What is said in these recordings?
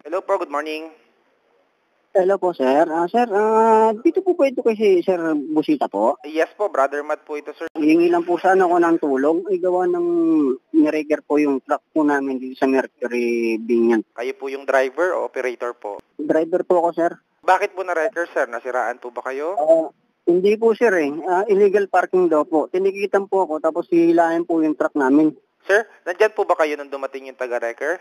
Hello po, good morning. Hello po, sir. Ah, sir, ah, dito po po ito kasi Sir Busita po. Yes po, Brother Matt po ito, sir. Hingi lang po sana ako ng tulong. Ay gawa ng nireger po yung truck po namin dito sa Mercury Binyan. Kayo po yung driver o operator po. Driver po ako, sir. Bakit po na-record, sir? Nasiraan po ba kayo? Ah, hindi po, sir eh. Ah, illegal parking daw po. Tinikitan po ako tapos hihilahin po yung truck namin. Sir, nandyan po ba kayo nung dumating yung taga-record?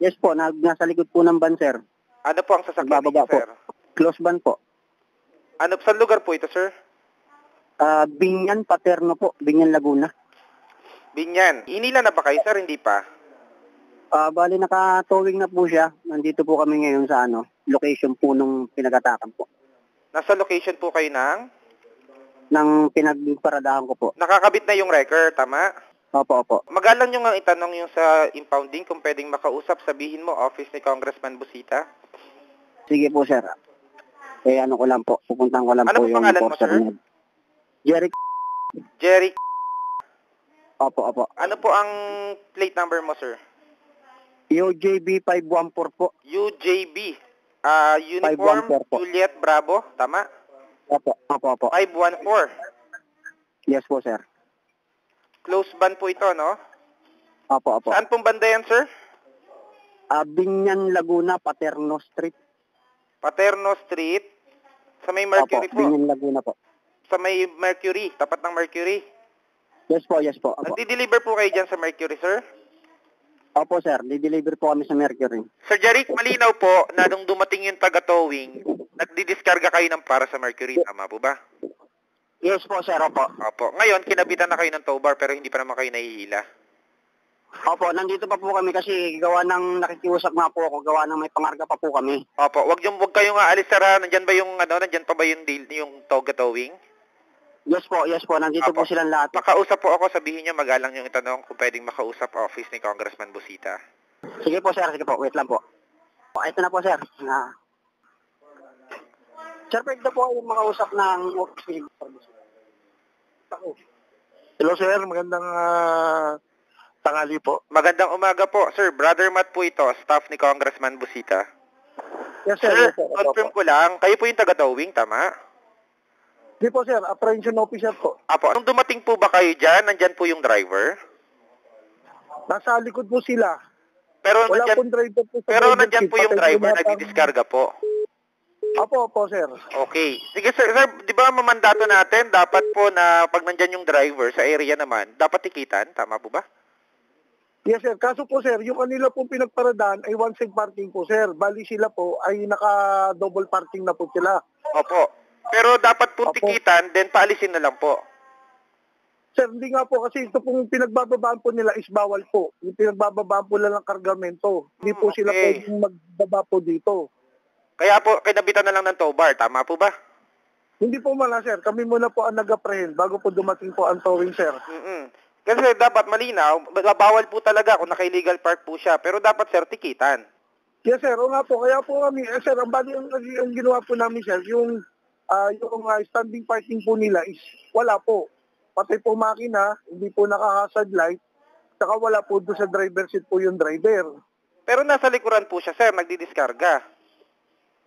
Yes po, na, nasa likod po ng van, sir. Ano po ang sasakyan Nagbababa niyo, sir? Close van po. Ano, saan lugar po ito, sir? Ah, Binyan, Paterno po. Binyan, Laguna. Binyan. Inila na ba kayo, sir? Hindi pa. Ah, bali naka-towing na po siya. Nandito po kami ngayon sa ano, location po nung pinagatakan po. Nasa location po kayo ng... Nang pinagparadahan ko po. Nakakabit na yung record, tama? Opo, opo. Magalang nyo nga itanong yung sa impounding kung pwedeng makausap, sabihin mo, office ni Congressman Busita. Sige po, sir. Eh, ano ko lang po. Pupuntahan ko lang Ano po po yung pangalan mo, sir? niya. Jerry. Jerry, Opo, opo. ano po ang plate number mo, sir? UJB 514 po. UJB. Ah, Uniform 514 po. Juliet Bravo, tama? Opo, opo, opo. 514. Yes po, sir. Close ban po ito, no? Opo, opo. Saan pong banda yan, sir? Ah, Binyan, Laguna, Paterno Street. Paterno Street. Sa may Opo, Mercury po. Binyan, Laguna po. Sa may Mercury. Tapat ng Mercury. Yes po, yes po. Opo, Nagdi-deliver po kayo dyan sa Mercury, sir? opo sir. Di-deliver po kami sa Mercury. Sir Jeric, malinaw po na nung dumating yung taga-towing, nagdi-discarga kayo ng para sa Mercury. Tama po ba? Yes po, sir. Opo. Opo. Ngayon, kinabitan na kayo ng tow bar pero hindi pa naman kayo nahihila. Opo, nandito pa po kami kasi gawa ng nakikiusap nga po ako. Gawa ng may pangarga pa po kami. Opo. Wag yung wag kayong aalis, sir. ha? Nandyan ba yung ano, nandyan pa ba yung deal, yung toga-towing? Yes po, yes po. Nandito Opo. po silang lahat. Makausap po ako, sabihin niyo magalang yung itanong kung pwedeng makausap office ni Congressman Busita. Sige po, sir. Sige po. Wait lang po. O, ito na po, sir. Na. Sir, pwede po kayong makausap ng office ni Ako. Hello sir, magandang ah, tangali po. Magandang umaga po, sir. Brother Matt po ito, staff ni Congressman Busita. Yes, sir. Sir, Yes, sir. confirm ko lang, kayo po yung taga-towing, tama? Di po sir, apprehension officer po. Apo, nung dumating po ba kayo dyan, nandyan po yung driver? Nasa likod po sila. Pero Wala nandyan, driver po sa pero driver nandyan po yung driver, nagdidiskarga po. Apo, opo sir. Okay. Sige sir, sir, di ba mamandato natin, dapat po na pag nandyan yung driver sa area naman, dapat tikitan, tama po ba? Yes sir, kaso po sir, yung kanila pong pinagparadaan ay one side parking po sir. Bali sila po ay naka double parking na po sila. Opo. Pero dapat po Opo. tikitan, then paalisin na lang po. Sir, hindi nga po kasi ito pong pinagbababaan po nila is bawal po. Yung pinagbababaan po lang ng kargamento. Hindi po Hmm, sila okay. pwedeng magbaba po dito. Kaya po, kinabitan na lang ng tow bar, tama po ba? Hindi po mala sir, kami muna po ang nag-apprehend bago po dumating po ang towing sir. mm Kasi dapat malinaw, bawal po talaga kung naka-illegal park po siya, pero dapat sir, tikitan. Yes sir, o nga po, kaya po kami, eh, sir, ang bali ang, ang ginawa po namin sir, yung, ah, yung ah, standing parking po nila is wala po. Patay po makina, hindi po nakaka-sad light, saka wala po doon sa driver seat po yung driver. Pero nasa likuran po siya, sir, nagdidiskarga.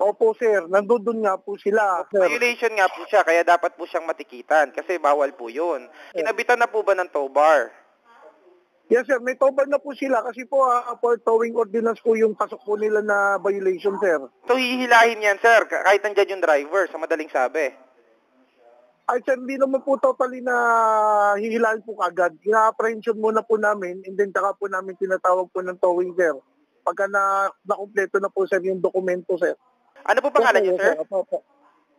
Opo sir, nandoon nga po sila. Sir. Violation nga po siya, kaya dapat po siyang matikitan kasi bawal po yun. Kinabitan na po ba ng tow bar? Yes sir, may tobar na po sila kasi po ah, for towing ordinance po yung pasok po nila na violation sir. So hihilahin yan, sir, kahit nandyan yung driver, sa madaling sabi. Ay sir, hindi naman po totally na hihilahin po kagad. Ina-apprehension muna po namin and then saka po namin tinatawag po ng towing sir. Pagka na nakumpleto na po sir yung dokumento sir. Ano po pangalan niyo, sir? Opo, opo.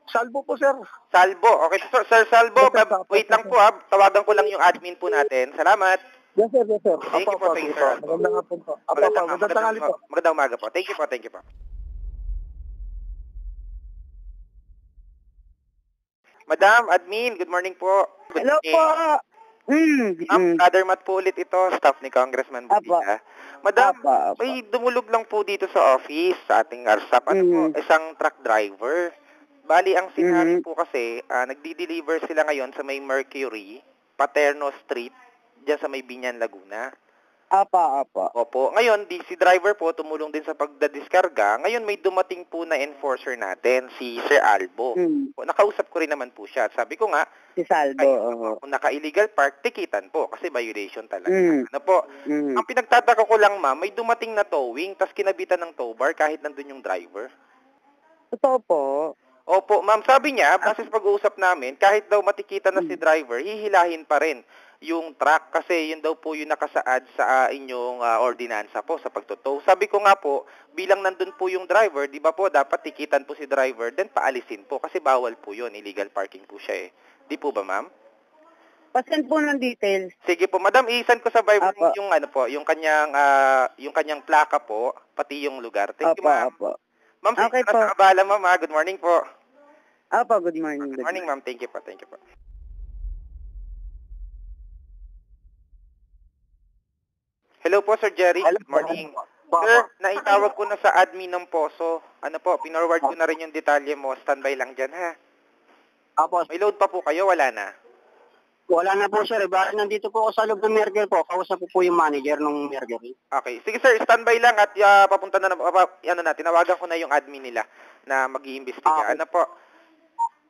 Salvo po sir. Salvo. Okay, sir, sir Salvo, Yes, sir, wait lang po ha. Tawagan ko lang yung admin po natin. Salamat. Yes sir, yes sir. Thank you po, thank you, sir. Magandang hapon po. Apo, Magandang, apo, magandang tanghali po. magandang umaga po. Thank you po, thank you po. Madam, admin, good morning po. Good Hello morning. po. Hmm. Ma'am. Brother Matt po ulit ito, staff ni Congressman Apa. Budita. Madam, Apa, apa. may dumulog lang po dito sa office, sa ating ARSAP. Ano po, Mhm. isang truck driver. Bali, ang sinabi Mhm. po kasi, ah, nagdi-deliver sila ngayon sa may Mercury, Paterno Street, dyan sa may Binyan, Laguna. Apa, apa. Opo. Ngayon, di, si driver po tumulong din sa pagdadiskarga. Ngayon, may dumating po na enforcer natin, si Sir Albo. Hmm. Nakausap ko rin naman po siya. Sabi ko nga, Si Salvo. Ay, oo. kung naka-illegal park, tikitan po kasi violation talaga. Mm. Ano po? Hmm. Ang pinagtataka ko lang, ma'am, may dumating na towing, tas kinabitan ng tow bar kahit nandun yung driver. Totoo po. Opo, ma'am, sabi niya, base sa pag-uusap namin, kahit daw matikita na si driver, hihilahin pa rin yung truck kasi yun daw po yung nakasaad sa ah, inyong ah, ordinansa po sa pagtotow. Sabi ko nga po, bilang nandun po yung driver, di ba po, dapat tikitan po si driver, then paalisin po kasi bawal po yun, illegal parking po siya eh. Di po ba, ma'am? Pasend po ng details. Sige po, madam, isan ko sa Viber Apo. yung ano po, yung kanyang ah, yung kanyang plaka po, pati yung lugar. Thank you, ma'am. Apa. Ma'am, Okay po. sa abala, ma'am. Good morning po. Apa, good morning. Good morning, ma'am. Thank you po. Thank you po. Hello po, Sir Jerry. Good morning. Sir, naitawag ko na sa admin ng Poso. Ano po, pinorward ko na rin yung detalye mo. Standby lang dyan, ha? Apo, May load pa po kayo? Wala na? wala na po sir. Bali, nandito po ako sa loob ng Merger po. Kausap ko po yung manager ng Merger. Okay. Sige, sir. Standby lang at ah, papunta na, uh, ano na, tinawagan ko na yung admin nila na mag-iimbestiga. Ah, okay. Ano po?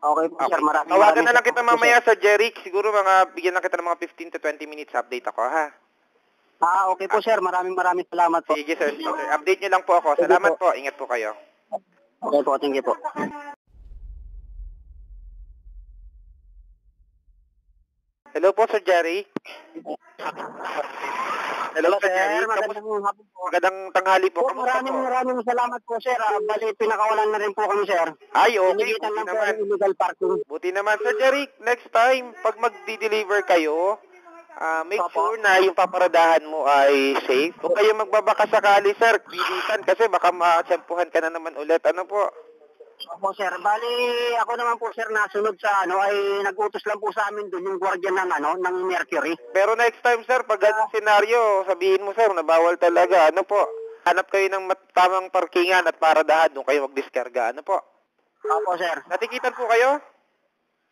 Okay po sir, Okay. maraming Tawagan na lang kita mamaya, Sir Jerry. Siguro mga, bigyan lang kita ng mga 15 to 20 minutes update ako, ha? Ah, okay po sir. Maraming maraming salamat po. Sige, sir. Sige, sir. Update nyo lang po ako. Sige Salamat po. po. Ingat po kayo. Okay po, thank you po. Hello po, Sir Jerry. Hello, Sir Jerry. Kamusta? magandang hapon po. Magandang tanghali po. Kamusta maraming po? maraming salamat po sir. Ah, bali, pinakawalan na rin po kami sir. Ay, okay. Pinigitan Buti lang po naman. ang illegal parking. Buti naman. Sir Jerry, next time, pag magdi-deliver kayo, ah, make Opo. sure na yung paparadahan mo ay safe. Kung kayo magbabaka sakali, sir, bilisan kasi baka matsempuhan ka na naman ulit. Ano po? Opo sir, bali ako naman po sir nasunod sa ano ay nag-utos lang po sa amin doon yung guardian ng ano ng Mercury. Pero next time, sir, pag ganyung senaryo, sabihin mo, sir, na bawal talaga. Ano po? Hanap kayo ng tamang parkingan at paradahan doon kayo magdiskarga. Ano po? Opo sir. Natikitan po kayo?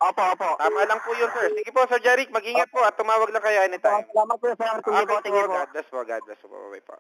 Opo, opo. Tama lang po yun, sir. Sige po, Sir Jeric, mag-ingat po at tumawag lang kayo anytime. Salamat po sir. You po, you po. God bless po, God bless po. Bye-bye po.